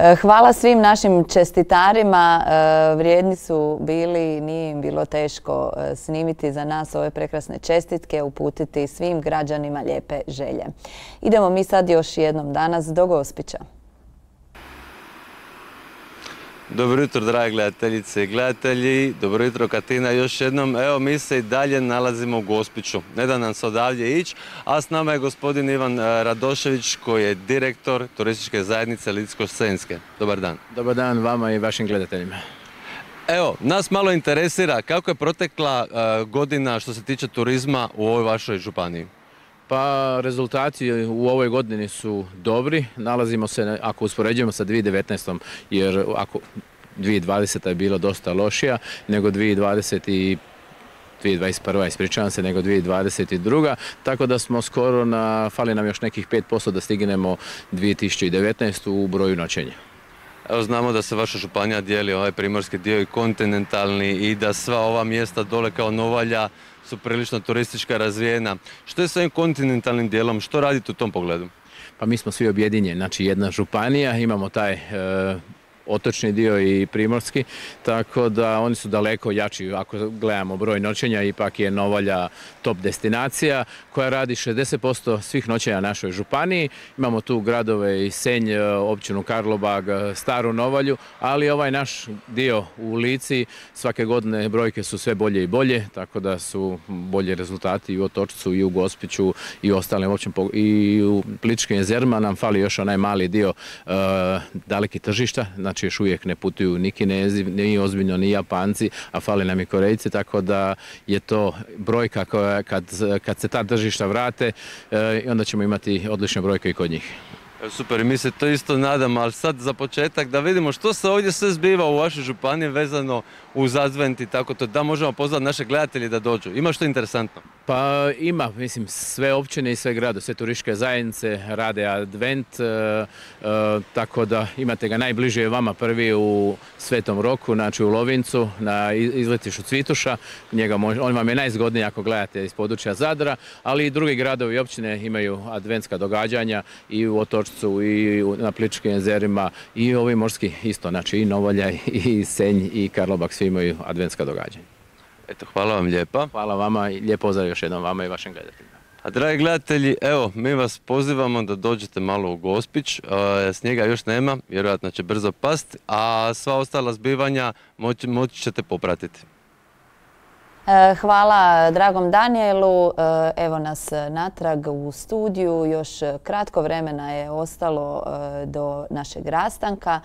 E, hvala svim našim čestitarima, e, vrijedni su bili, nije im bilo teško e, snimiti za nas ove prekrasne čestitke, uputiti svim građanima lijepe želje. Idemo mi sad još jednom danas do Gospića. Dobro jutro, drage gledateljice i gledatelji. Dobro jutro, Katina. Još jednom, evo, mi se i dalje nalazimo u Gospiću. Ne da nam se odavdje ići, a s nama je gospodin Ivan e, Radošević, koji je direktor turističke zajednice Litsko-Senske. Dobar dan. Dobar dan vama i vašim gledateljima. Evo, nas malo interesira kako je protekla e, godina što se tiče turizma u ovoj vašoj županiji. Pa rezultati u ovoj godini su dobri. Nalazimo se, ako uspoređujemo sa 2019. jer ako 2020. je bilo dosta lošija nego 2020. i 2021. ispričavam se, nego 2022. Tako da smo skoro na, fali nam još nekih 5% da stignemo 2019. u broju noćenja. Evo znamo da se vaša županija dijeli ovaj primorski dio i kontinentalni i da sva ova mjesta dole kao Novalja su prilično turistička razvijena. Što je s ovim kontinentalnim dijelom? Što radite u tom pogledu? Pa mi smo svi objedinjeni, znači jedna županija, imamo taj e, otočni dio i primorski, tako da oni su daleko jači ako gledamo broj noćenja, ipak je Novalja top destinacija koja radi 60% svih noćenja našoj županiji. Imamo tu gradove i Senj, općinu Karlobag, Staru Novalju, ali ovaj naš dio u Lici svake godine brojke su sve bolje i bolje, tako da su bolji rezultati i u Otočcu i u Gospiću i u ostalim općim i u Pličkim jezerima nam fali još onaj mali dio uh, daleki tržišta, znači znači još uvijek ne putuju ni kinezi, ni ozbiljno ni japanci, a fali nam i korejci, tako da je to brojka koja kad, kad se ta tržišta vrate, e, onda ćemo imati odlične brojke i kod njih. Super, mi se to isto nadamo, ali sad za početak da vidimo što se ovdje sve zbiva u vašoj županiji vezano uz advent i tako to, da možemo pozvati naše gledatelje da dođu. Ima što interesantno? Pa ima, mislim, sve općine i sve grade, sve turističke zajednice rade advent, e, e, tako da imate ga najbliže vama prvi u Svetom Roku, znači u Lovincu, na izletišu Cvituša, njega on vam je najzgodniji ako gledate iz područja Zadra, ali i drugi gradovi i općine imaju adventska događanja i u Otočcu i na Pličkim jezerima i ovi morski isto, znači i Novolja i Senj i Karlobak, svi imaju adventska događanja. Eto, hvala vam lijepa. Hvala vama i lijep pozdrav još jednom vama i vašim gledateljima. A dragi gledatelji, evo, mi vas pozivamo da dođete malo u Gospić. snijega još nema, vjerojatno će brzo past, a sva ostala zbivanja moći ćete popratiti. E, hvala dragom Danielu. E, evo nas natrag u studiju. Još kratko vremena je ostalo e, do našeg rastanka.